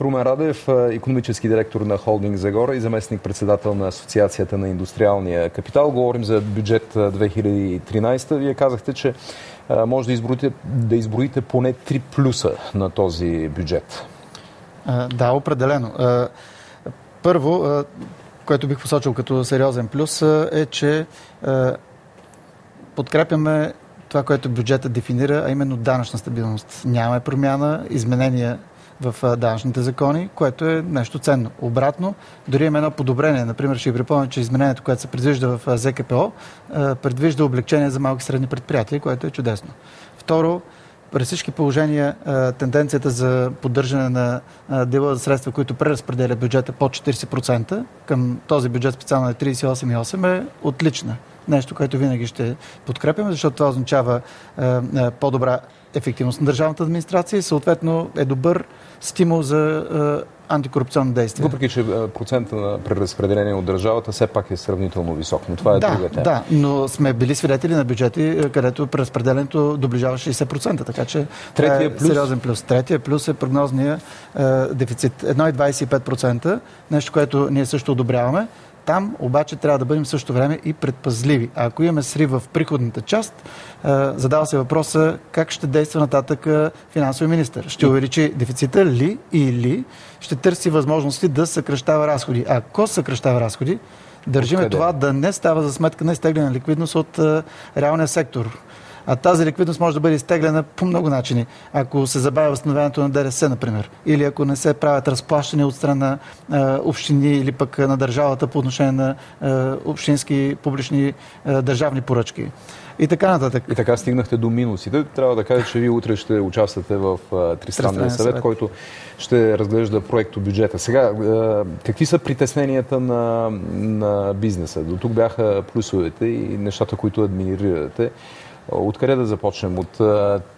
Румен Радев, економически директор на Холдинг Загора и заместник председател на Асоциацията на индустриалния капитал. Говорим за бюджет 2013. Вие казахте, че може да изброите, да изброите поне три плюса на този бюджет. Да, определено. Първо, което бих посочил като сериозен плюс, е, че подкрепяме това, което бюджета дефинира, а именно данъчна стабилност. Нямаме промяна, изменения в данъчните закони, което е нещо ценно. Обратно, дори има едно подобрение. Например, ще ви припомня, че изменението, което се предвижда в ЗКПО, предвижда облегчение за малки и средни предприятия, което е чудесно. Второ, при всички положения тенденцията за поддържане на дела за средства, които преразпределят бюджета под 40%, към този бюджет специално е 38,8 е отлична. Нещо, което винаги ще подкрепяме, защото това означава по-добра ефективност на държавната администрация и съответно е добър стимул за антикорупционно действие. Въпреки, че процента на преразпределение от държавата все пак е сравнително висок, но това е да, друга тема. Да, но сме били свидетели на бюджети, където преразпределението доближава 60%, така че Третия е плюс... сериозен плюс. Третия плюс е прогнозния е, дефицит. 1,25%, нещо, което ние също одобряваме. Там обаче трябва да бъдем също време и предпазливи. А ако имаме срив в приходната част, задава се въпроса как ще действа нататък финансови министр. Ще увеличи дефицита ли или ще търси възможности да съкръщава разходи. Ако съкръщава разходи, държиме това да не става за сметка на изтегляна ликвидност от реалния сектор. А тази ликвидност може да бъде изтеглена по много начини. Ако се забавя възстановяването на ДРС, например, или ако не се правят разплащания от страна на общини или пък на държавата по отношение на общински публични държавни поръчки и така нататък. И така стигнахте до минусите. Трябва да кажа, че вие утре ще участвате в Тристранния съвет, съвет, който ще разглежда проекто бюджета. Сега, какви са притесненията на, на бизнеса? До тук бяха плюсовете и нещата, които адмирирате. Откъде да започнем? От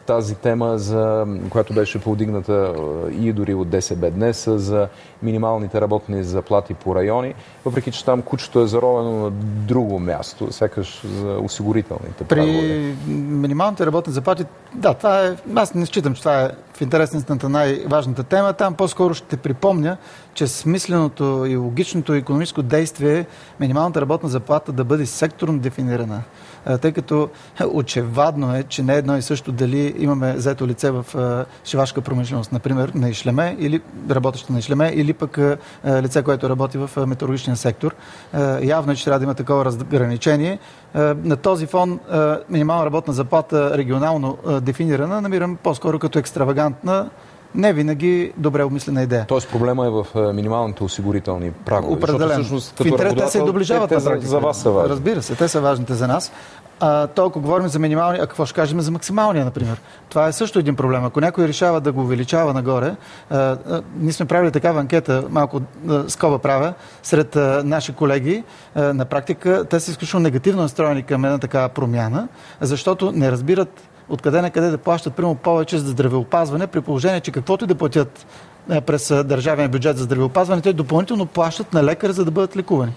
тази тема, за, която беше повдигната и дори от ДСБ днес, за минималните работни заплати по райони, въпреки че там кучето е заровено на друго място, сякаш за осигурителните При прагове. минималните работни заплати, да, това е, аз не считам, че това е в интерес на най-важната тема. Там по-скоро ще припомня, че смисленото и логичното економическо действие е минималната работна заплата да бъде секторно дефинирана тъй като очевадно е, че не е едно и също дали имаме заето лице в шивашка промишленост, например, на Ишлеме, или работещо на Ишлеме, или пък лице, което работи в метеорологичния сектор. Явно е, че трябва да има такова разграничение. На този фон минимална работна заплата регионално дефинирана намирам по-скоро като екстравагантна не винаги добре обмислена идея. Тоест проблема е в минималните осигурителни прагове. Определено. Всъщност, в интерес те се доближават те, те за, за вас са важни. Разбира се, те са важните за нас. А, толкова говорим за минимални, а какво ще кажем за максималния, например? Това е също един проблем. Ако някой решава да го увеличава нагоре, а, а, ние сме правили такава анкета, малко а, скоба правя, сред а, наши колеги, а, на практика те са изключително негативно настроени към една такава промяна, защото не разбират откъде на къде да плащат, примерно, повече за здравеопазване, при положение, че каквото и да платят през държавен бюджет за здравеопазване, те допълнително плащат на лекар, за да бъдат лекувани.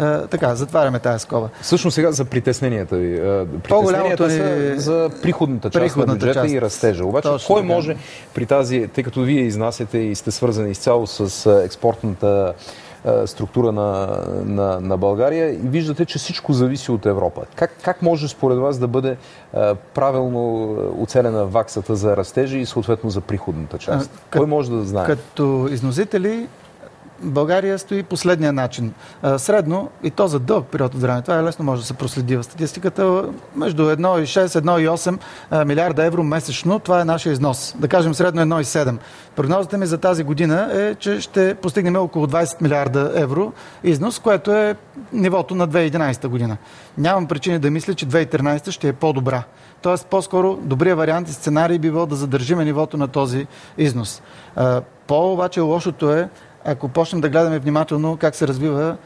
Uh, така, затваряме тази скоба. Всъщност сега за притесненията ви. Притесненията са е... за приходната част приходната на бюджета част. и растежа. Обаче Точно кой така. може при тази, тъй като вие изнасяте и сте свързани изцяло с експортната структура на, на, на България и виждате, че всичко зависи от Европа. Как, как може според вас да бъде правилно оценена ваксата за растежи и съответно за приходната част? А, Кой може да знае? Като износители България стои последния начин. Средно, и то за дълъг период от време, това е лесно може да се проследи в статистиката, между 1,6, 1,8 милиарда евро месечно, това е нашия износ. Да кажем средно 1,7. Прогнозата ми за тази година е, че ще постигнем около 20 милиарда евро износ, което е нивото на 2011 година. Нямам причини да мисля, че 2013 ще е по-добра. Тоест, по-скоро добрия вариант и сценарий би било да задържиме нивото на този износ. По-обаче лошото е, ако почнем да гледаме внимателно как се развива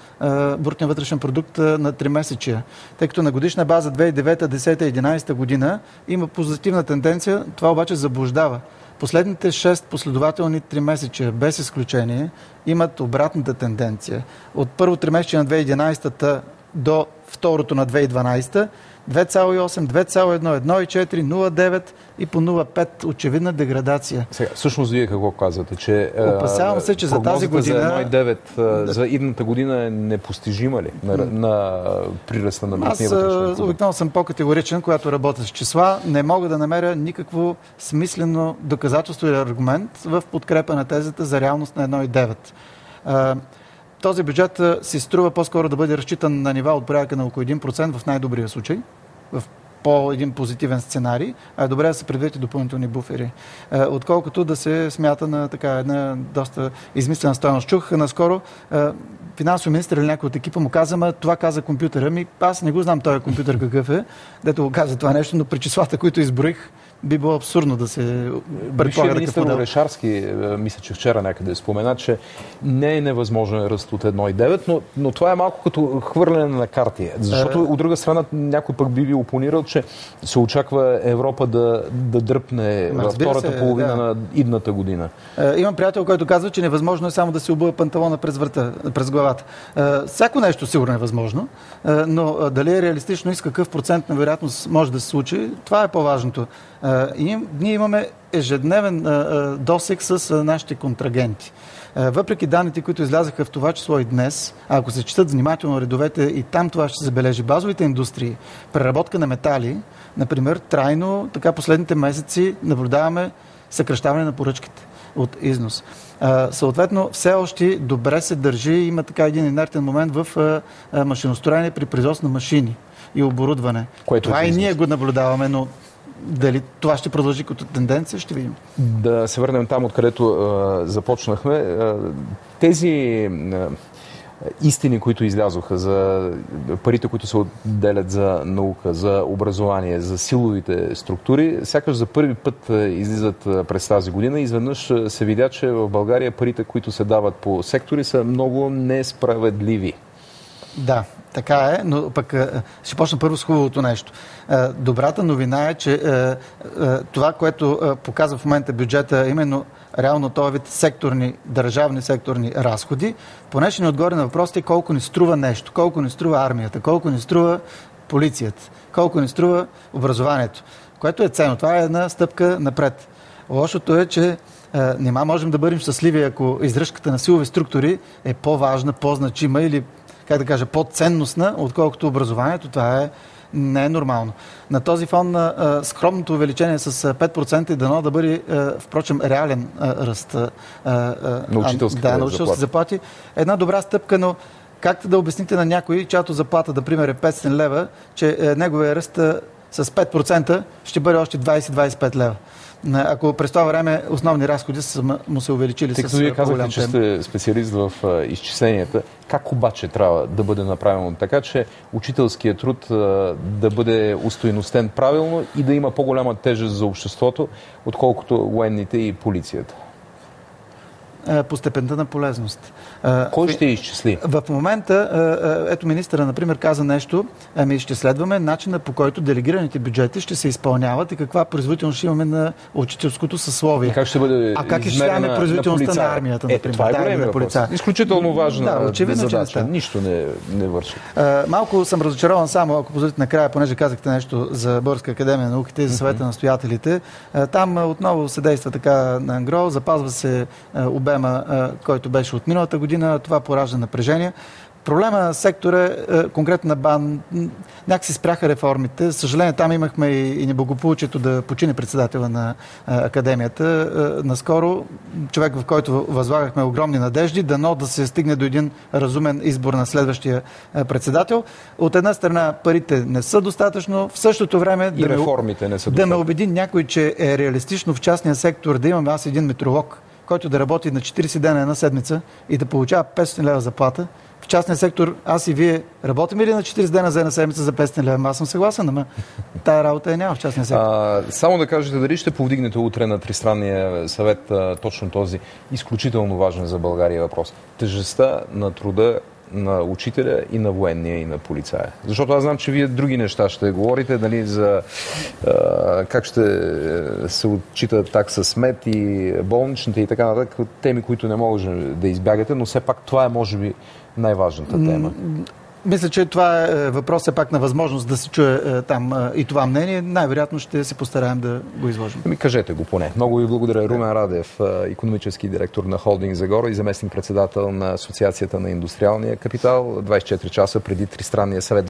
брутния вътрешен продукт на 3 месечия. Тъй като на годишна база 2009, 10, 11 година има позитивна тенденция, това обаче заблуждава. Последните 6 последователни 3 месечия, без изключение, имат обратната тенденция. От първо 3 месече на 2011 до второто на 2012 2,8, 2,1, 1,4, 0,9 и по 0,5 очевидна деградация. Сега, всъщност вие какво казвате? Че, Опасявам се, че за тази година... За 1,9 за идната година е непостижима ли на, на прираста на брутния Аз обикновено съм по-категоричен, когато работя с числа. Не мога да намеря никакво смислено доказателство или аргумент в подкрепа на тезата за реалност на 1,9 този бюджет си струва по-скоро да бъде разчитан на нива от порядка на около 1% в най-добрия случай, в по един позитивен сценарий, а е добре да се предвидят допълнителни буфери. Отколкото да се смята на така една доста измислена стоеност. Чух наскоро финансово министр или някой от екипа му каза, ма това каза компютъра ми. Аз не го знам този компютър какъв е, дето го каза това нещо, но при числата, които изброих, би било абсурдно да се предполага министър Орешарски, е, мисля, че вчера някъде спомена, че не е невъзможен ръст от 1,9, но, но това е малко като хвърляне на карти. Защото е... от друга страна някой пък би ви опонирал, че се очаква Европа да, да дръпне във втората се, половина да. на идната година. Е, имам приятел, който казва, че невъзможно е само да се обува панталона през, врата, през главата. Е, всяко нещо сигурно е възможно, е, но дали е реалистично и с какъв процент на вероятност може да се случи, това е по-важното. И ние имаме ежедневен досек с нашите контрагенти. Въпреки данните, които излязаха в това число и днес, ако се четат внимателно редовете и там това ще забележи, базовите индустрии, преработка на метали, например, трайно, така последните месеци наблюдаваме съкръщаване на поръчките от износ. съответно, все още добре се държи, има така един инертен момент в машиностроение при производство на машини и оборудване. Което това е и ние го наблюдаваме, но дали това ще продължи като тенденция, ще видим. Да се върнем там, откъдето а, започнахме. А, тези а, истини, които излязоха за парите, които се отделят за наука, за образование, за силовите структури, сякаш за първи път излизат през тази година. Изведнъж се видя, че в България парите, които се дават по сектори, са много несправедливи. Да, така е, но пък ще почна първо с хубавото нещо. Добрата новина е, че това, което показва в момента бюджета, именно реално този вид секторни, държавни секторни разходи, поне ще ни отгоре на въпросите колко ни струва нещо, колко ни струва армията, колко ни струва полицията, колко ни струва образованието, което е ценно. Това е една стъпка напред. Лошото е, че нема можем да бъдем щастливи, ако издръжката на силови структури е по-важна, по-значима или как да кажа, по-ценностна, отколкото образованието. Това е не е нормално. На този фон а, скромното увеличение с 5% и дано да бъде, а, впрочем, реален а, ръст а, на учителските, да, на учителски заплати. заплати. Една добра стъпка, но как да обясните на някой, чиято заплата, да пример, е 500 лева, че е, неговия ръст с 5% ще бъде още 20-25 лева ако през това време основни разходи са му се увеличили Тъй с вие казахте, че сте специалист в изчисленията, как обаче трябва да бъде направено така, че учителският труд да бъде устойностен правилно и да има по-голяма тежест за обществото, отколкото военните и полицията? Е, по степента на полезност. Е, Кой ще изчисли? В момента, е, ето министъра, например, каза нещо, ами ще следваме начина по който делегираните бюджети ще се изпълняват и каква производителност ще имаме на учителското съсловие. И как ще бъде а как изчисляваме производителността на, на армията, например? Е, това е да, полица. Изключително важна да, очевидно, задача. Че не Нищо не, не върши. малко съм разочарован само, ако позволите накрая, понеже казахте нещо за Българска академия на науките и за съвета на стоятелите. там отново се действа така на ангро, запазва се обем обема, който беше от миналата година. Това поражда напрежение. Проблема на сектора, е, конкретно на БАН, някакси спряха реформите. Съжаление, там имахме и неблагополучието да почине председателя на академията. Наскоро, човек, в който възлагахме огромни надежди, дано да се стигне до един разумен избор на следващия председател. От една страна, парите не са достатъчно, в същото време и да, реформите не са да ме убеди някой, че е реалистично в частния сектор да имаме аз един метролог, който да работи на 40 дена една седмица и да получава 500 лева заплата, в частния сектор, аз и вие работим ли на 40 дена за една седмица за 500 лева? Аз съм съгласен, ама тая работа е няма в частния сектор. А, само да кажете, дали ще повдигнете утре на Тристранния съвет а, точно този изключително важен за България въпрос. Тежестта на труда на учителя и на военния и на полицая. Защото аз знам, че вие други неща ще говорите, дали за а, как ще се отчита такса смет и болничните и така нататък, теми, които не може да избягате, но все пак това е може би най-важната тема. Мисля, че това е въпрос е пак на възможност да се чуе е, там и това мнение. Най-вероятно ще се постараем да го изложим. Ми кажете го поне. Много ви благодаря. Румен Радев, економически директор на Холдинг Загора и заместник председател на Асоциацията на индустриалния капитал. 24 часа преди тристранния съвет